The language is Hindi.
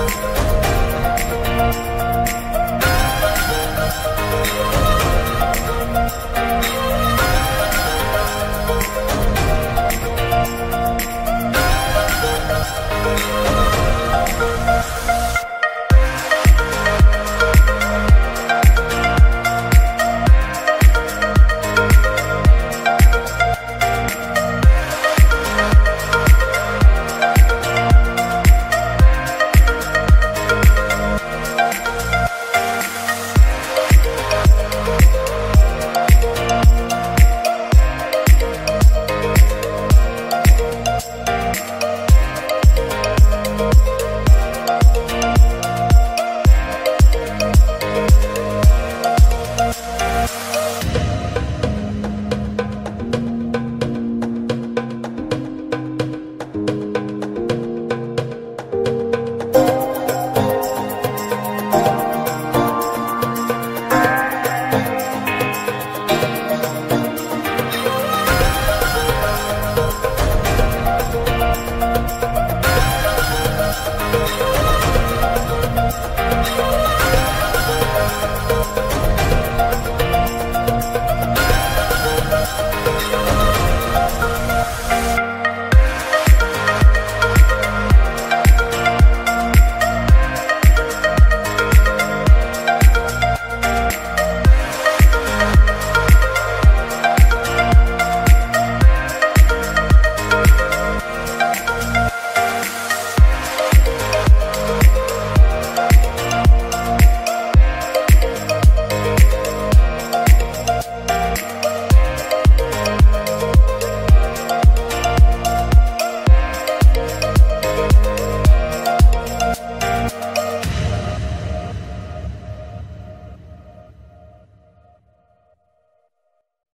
Thank